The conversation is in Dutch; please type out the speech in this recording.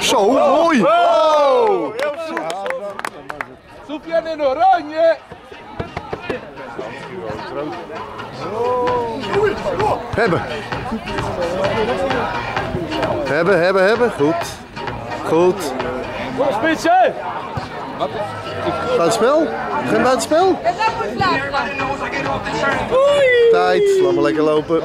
Zo, mooi. Oh! Sofian in oranje. Hebben. Hebben, hebben, hebben. Goed. Goed. Spitsen. Buitenspel? Geen buitenspel? Tijd. Laat maar lekker lopen.